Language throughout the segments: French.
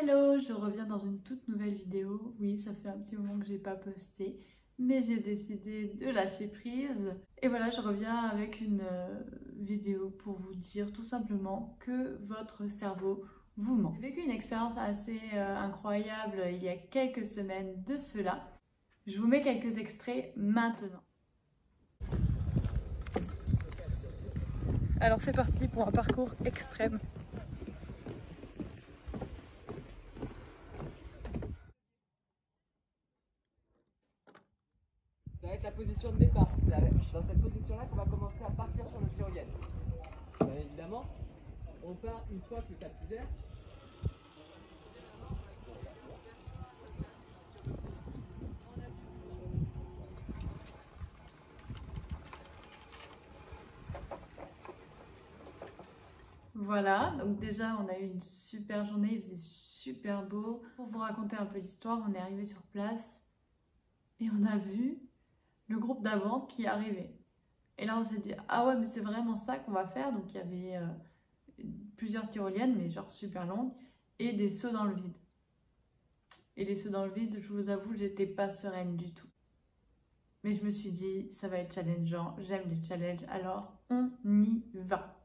Hello, je reviens dans une toute nouvelle vidéo. Oui, ça fait un petit moment que j'ai pas posté, mais j'ai décidé de lâcher prise. Et voilà, je reviens avec une euh, vidéo pour vous dire tout simplement que votre cerveau vous ment. J'ai vécu une expérience assez euh, incroyable il y a quelques semaines de cela. Je vous mets quelques extraits maintenant. Alors c'est parti pour un parcours extrême. Va la position de départ. C'est dans cette position-là qu'on va commencer à partir sur le tyrolienne. Bien évidemment, on part une fois que le tapis vert. Voilà, donc déjà on a eu une super journée, il faisait super beau. Pour vous raconter un peu l'histoire, on est arrivé sur place et on a vu le groupe d'avant qui arrivait. Et là on s'est dit, ah ouais mais c'est vraiment ça qu'on va faire. Donc il y avait euh, plusieurs tyroliennes, mais genre super longues, et des sauts dans le vide. Et les sauts dans le vide, je vous avoue, j'étais pas sereine du tout. Mais je me suis dit, ça va être challengeant, j'aime les challenges, alors on y va.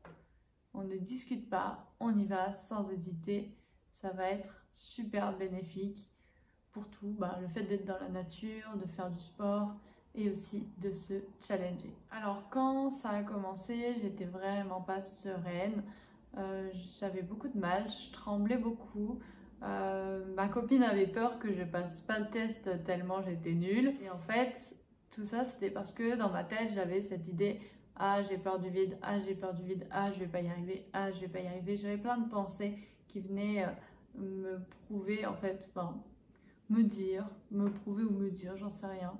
On ne discute pas, on y va sans hésiter. Ça va être super bénéfique pour tout. Bah, le fait d'être dans la nature, de faire du sport et aussi de se challenger. Alors quand ça a commencé, j'étais vraiment pas sereine. Euh, j'avais beaucoup de mal, je tremblais beaucoup. Euh, ma copine avait peur que je passe pas le test tellement j'étais nulle. Et en fait, tout ça c'était parce que dans ma tête j'avais cette idée ah j'ai peur du vide, ah j'ai peur du vide, ah je vais pas y arriver, ah je vais pas y arriver. J'avais plein de pensées qui venaient euh, me prouver en fait, enfin me dire, me prouver ou me dire, j'en sais rien,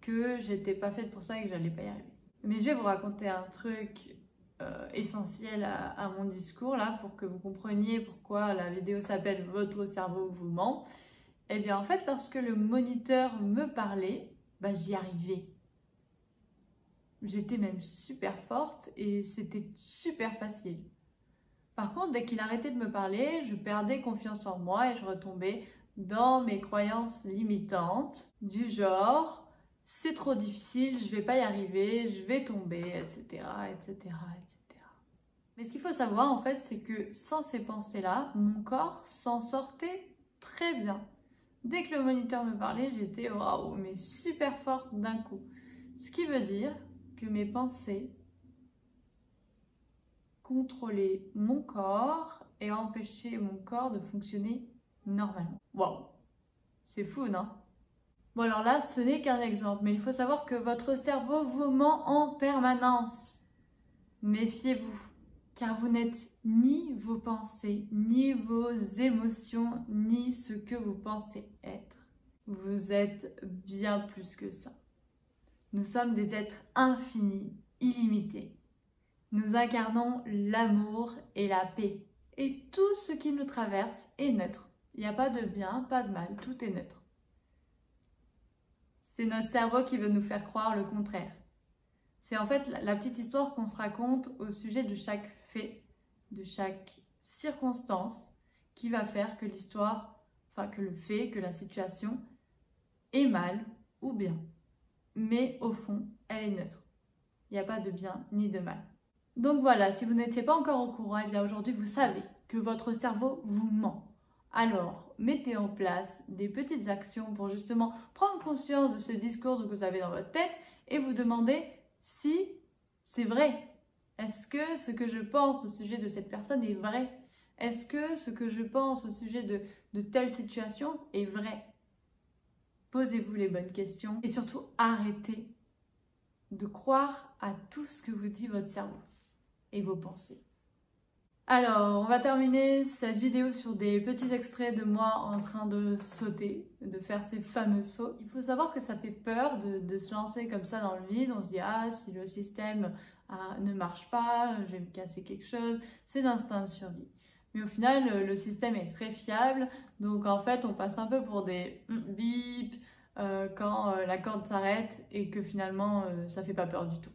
que j'étais pas faite pour ça et que j'allais pas y arriver. Mais je vais vous raconter un truc euh, essentiel à, mon discours là pour que vous compreniez pourquoi la vidéo s'appelle Votre cerveau vous ment. Eh bien en fait lorsque le moniteur me parlait, bah, j'y arrivais. J'étais même super forte et c'était super facile. Par contre, dès qu'il arrêtait de me parler, je perdais confiance en moi et je retombais dans mes croyances limitantes du genre c'est trop difficile, je vais pas y arriver, je vais tomber, etc., etc., etc. Mais ce qu'il faut savoir en fait, c'est que sans ces pensées-là, mon corps s'en sortait très bien. Dès que le moniteur me parlait, j'étais waouh, mais super forte d'un coup. Ce qui veut dire que mes pensées contrôlaient mon corps et empêchaient mon corps de fonctionner normalement. Waouh C'est fou, non? Alors là, ce n'est qu'un exemple, mais il faut savoir que votre cerveau vous ment en permanence. Méfiez-vous, car vous n'êtes ni vos pensées, ni vos émotions, ni ce que vous pensez être. Vous êtes bien plus que ça. Nous sommes des êtres infinis, illimités. Nous incarnons l'amour et la paix. Et tout ce qui nous traverse est neutre. Il n'y a pas de bien, pas de mal, tout est neutre. C'est notre cerveau qui veut nous faire croire le contraire. C'est en fait la petite histoire qu'on se raconte au sujet de chaque fait, de chaque circonstance qui va faire que l'histoire, enfin que le fait, que la situation est mal ou bien mais au fond, elle est neutre. Il n'y a pas de bien ni de mal. Donc voilà, si vous n'étiez pas encore au courant, et eh bien aujourd'hui vous savez que votre cerveau vous ment. Alors, mettez en place des petites actions pour justement prendre conscience de ce discours que vous avez dans votre tête et vous demander si c'est vrai. Est-ce que ce que je pense au sujet de cette personne est vrai? Est-ce que ce que je pense au sujet de, de telle situation est vrai? Posez-vous les bonnes questions et surtout arrêtez de croire à tout ce que vous dit votre cerveau et vos pensées. Alors, on va terminer cette vidéo sur des petits extraits de moi en train de sauter, de faire ces fameux sauts. Il faut savoir que ça fait peur de, se lancer comme ça dans le vide. On se dit, ah, si le système ah, ne marche pas, je vais me casser quelque chose. C'est l'instinct de survie. Mais au final, le système est très fiable. Donc en fait, on passe un peu pour des bip euh, quand euh, la corde s'arrête et que finalement, euh, ça fait pas peur du tout.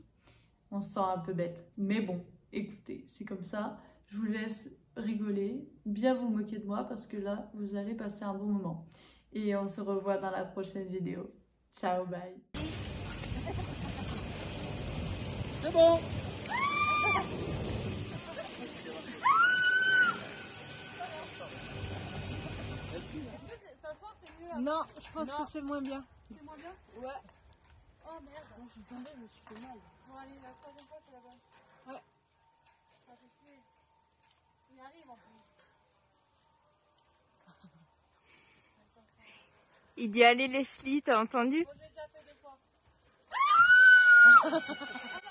On se sent un peu bête. Mais bon, écoutez, c'est comme ça. Je vous laisse rigoler, bien vous moquer de moi parce que là, vous allez passer un bon moment. Et on se revoit dans la prochaine vidéo. Ciao, bye. C'est bon Non, je pense que c'est moins bien. C'est moins bien? Ouais. Oh merde. Moi, je suis tombée, je me suis fait mal. Bon allez, la troisième fois c'est la bonne. Ouais. Il arrive en plus. Il dit allez Leslie, t'as entendu? Moi